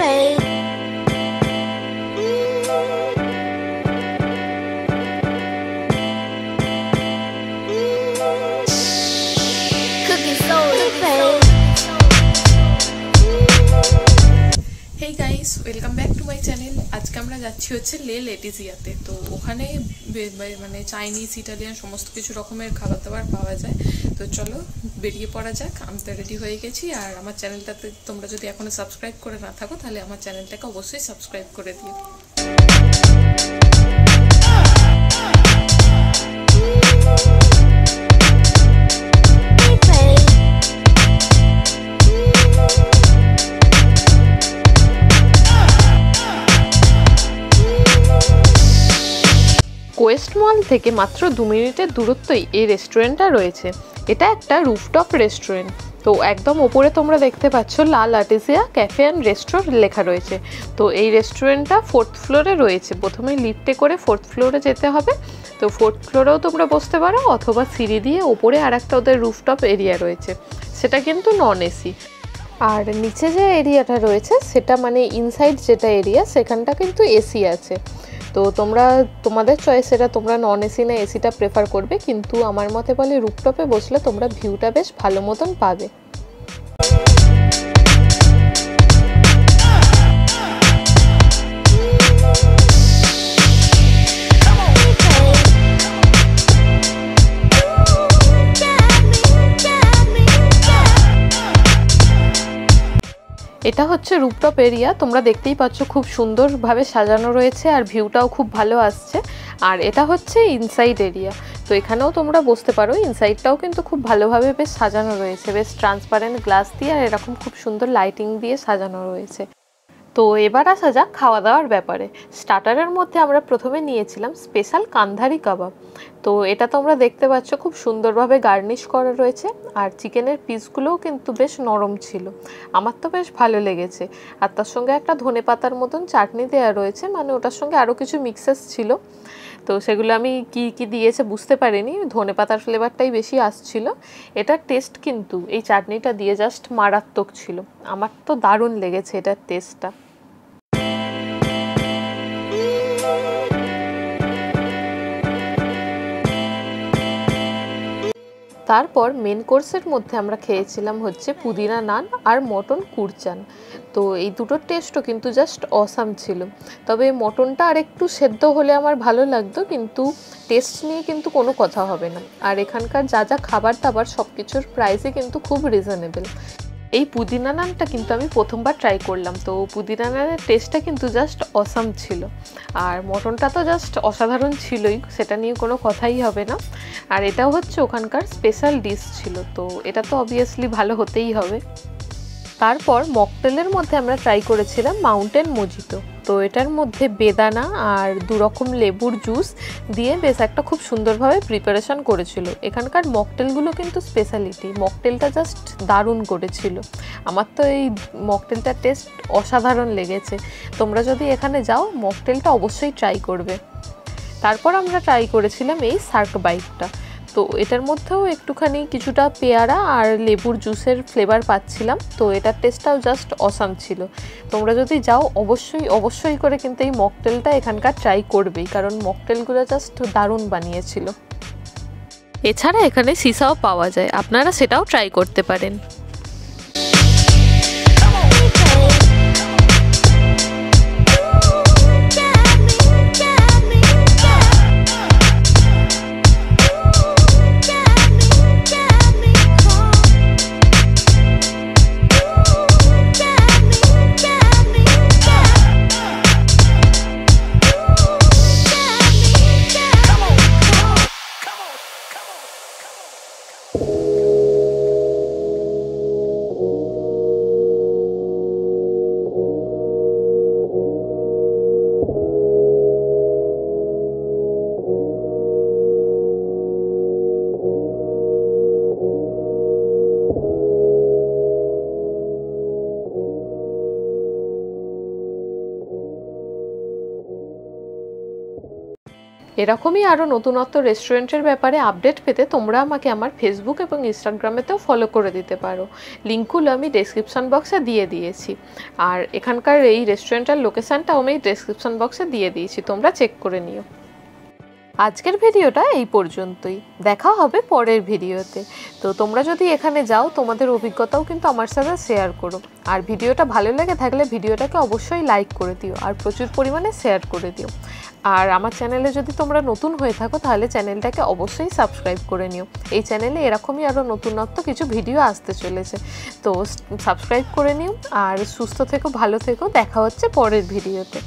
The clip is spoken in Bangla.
babe. Hey guys welcome back to my channel আজকে আমরা যাচ্ছি হচ্ছে লে লেটিজিয়াতে তো ওখানে মানে চাইনিজ ইটালিয়ান সমস্ত কিছু রকমের খাবার দাবার পাওয়া যায়। তো চলো বেরিয়ে পড়া যাক। আমি তো রেডি হয়ে গেছি। আর আমার চ্যানেলটাতে তোমরা যদি এখনও সাবস্ক্রাইব করে না থাকো, তাহলে আমার চ্যানেলটাকে অবশ্যই সাবস্ক্রাইব করে দিও। কোয়েস্ট মল থেকে মাত্র দু মিনিটের দূরত্বই এই রেস্টুরেন্টটা রয়েছে। এটা একটা রুফটপ রেস্টুরেন্ট। তো একদম ওপরে তোমরা দেখতে পাচ্ছ লাল আর্টিসিয়া ক্যাফে অ্যান্ড রেস্টুরেন্ট লেখা রয়েছে। তো এই রেস্টুরেন্টটা ফোর্থ ফ্লোরে রয়েছে। প্রথমে লিফটে করে ফোর্থ ফ্লোরে যেতে হবে। তো ফোর্থ ফ্লোরেও তোমরা বসতে পারো অথবা সিঁড়ি দিয়ে ওপরে আর একটা ওদের রুফটপ এরিয়া রয়েছে। সেটা কিন্তু নন এসি। আর নিচে যে এরিয়াটা রয়েছে, সেটা মানে ইনসাইড যেটা এরিয়া সেখানটা কিন্তু এসি আছে। তো তোমরা, তোমাদের চয়েস এটা তোমরা নন এসি না এসিটা প্রেফার করবে, কিন্তু আমার মতে বলে রুপটপে বসলে তোমরা ভিউটা বেশ ভালো মতন পাবে। এটা হচ্ছে রুপটপ এরিয়া। তোমরা দেখতেই পাচ্ছ খুব সুন্দরভাবে সাজানো রয়েছে আর ভিউটাও খুব ভালো আসছে। আর এটা হচ্ছে ইনসাইড এরিয়া তো এখানেও তোমরা বসতে পারো ইনসাইডটাও কিন্তু খুব ভালোভাবে বেশ সাজানো রয়েছে। বেশ ট্রান্সপারেন্ট গ্লাস দিয়ে আর এরকম খুব সুন্দর লাইটিং দিয়ে সাজানো রয়েছে। তো এবার আসা যাক খাওয়া দাওয়ার ব্যাপারে। স্টার্টারের মধ্যে আমরা প্রথমে নিয়েছিলাম স্পেশাল কান্ধারি কাবাব। তো এটা তোমরা দেখতে পাচ্ছ খুব সুন্দরভাবে গার্নিশ করা রয়েছে আর চিকেনের পিসগুলোও কিন্তু বেশ নরম ছিল। আমার তো বেশ ভালো লেগেছে। আর তার সঙ্গে একটা ধনে পাতার মতন চাটনি দেওয়া রয়েছে মানে ওটার সঙ্গে আরও কিছু মিক্সেস ছিল। তো সেগুলো আমি কি কি দিয়েছে বুঝতে পারিনি। ধনে পাতার ফ্লেভারটাই বেশি আসছিল। এটার টেস্ট কিন্তু এই চাটনিটা দিয়ে জাস্ট মারাত্মক ছিল। আমার তো দারুণ লেগেছে এটার টেস্টটা তারপর মেন কোর্সের মধ্যে আমরা খেয়েছিলাম হচ্ছে পুদিনা নান আর মটন কুরচান। তো এই দুটোর টেস্টও কিন্তু জাস্ট অসাম ছিল। তবে মটনটা আর একটু সেদ্ধ হলে আমার ভালো লাগতো, কিন্তু টেস্ট নিয়ে কিন্তু কোনো কথা হবে না। আর এখানকার যা যা খাবার দাবার সব কিছুর প্রাইসই কিন্তু খুব রিজনেবল এই পুদিনা নানটা কিন্তু আমি প্রথমবার ট্রাই করলাম। তো পুদিনা নানের টেস্টটা কিন্তু জাস্ট অসাম ছিল। আর মটনটা তো জাস্ট অসাধারণ ছিলই, সেটা নিয়ে কোনো কথাই হবে না। আর এটাও হচ্ছে ওখানকার স্পেশাল ডিশ ছিল। তো এটা তো অবভিয়াসলি ভালো হতেই হবে। তারপর মকটেলের মধ্যে আমরা ট্রাই করেছিলাম মাউন্টেন মজিতো তো এটার মধ্যে বেদানা আর দু রকম লেবুর জুস দিয়ে বেশ একটা খুব সুন্দরভাবে প্রিপারেশন করেছিল। এখানকার মকটেলগুলো কিন্তু স্পেশালিটি মকটেলটা জাস্ট দারুণ করেছিল। আমার তো এই মকটেলটার টেস্ট অসাধারণ লেগেছে। তোমরা যদি এখানে যাও, মকটেলটা অবশ্যই ট্রাই করবে। তারপর আমরা ট্রাই করেছিলাম এই সার্ক বাইকটা তো এটার মধ্যেও একটুখানি কিছুটা পেয়ারা আর লেবুর জুসের ফ্লেভার পাচ্ছিলাম। তো এটার টেস্টটাও জাস্ট অসাম ছিল। তোমরা যদি যাও, অবশ্যই অবশ্যই করে কিন্তু এই মকটেলটা এখানকার ট্রাই করবেই, কারণ মকটেলগুলো জাস্ট দারুণ বানিয়েছিল। এছাড়া এখানে সিসাও পাওয়া যায়। আপনারা সেটাও ট্রাই করতে পারেন। এরকমই আরও নতুনত্ব রেস্টুরেন্টের ব্যাপারে আপডেট পেতে তোমরা আমাকে আমার ফেসবুক এবং ইনস্টাগ্রামেতেও ফলো করে দিতে পারো। লিঙ্কগুলো আমি ডেসক্রিপশন বক্সে দিয়ে দিয়েছি। আর এখানকার এই রেস্টুরেন্টের লোকেশানটাও আমি ডেসক্রিপশন বক্সে দিয়ে দিয়েছি। তোমরা চেক করে নিও। আজকের ভিডিওটা এই পর্যন্তই। দেখা হবে পরের ভিডিওতে তো তোমরা যদি এখানে যাও, তোমাদের অভিজ্ঞতাও কিন্তু আমার সাথে শেয়ার করো। আর ভিডিওটা ভালো লেগে থাকলে ভিডিওটাকে অবশ্যই লাইক করে দিও। আর প্রচুর পরিমাণে শেয়ার করে দিও। আর আমার চ্যানেলে যদি তোমরা নতুন হয়ে থাকো, তাহলে চ্যানেলটাকে অবশ্যই সাবস্ক্রাইব করে নিও। এই চ্যানেলে এরকমই আরও নতুনত্ব কিছু ভিডিও আসতে চলেছে। তো সাবস্ক্রাইব করে নিও আর সুস্থ থেকো, ভালো থেকো। দেখা হচ্ছে পরের ভিডিওতে.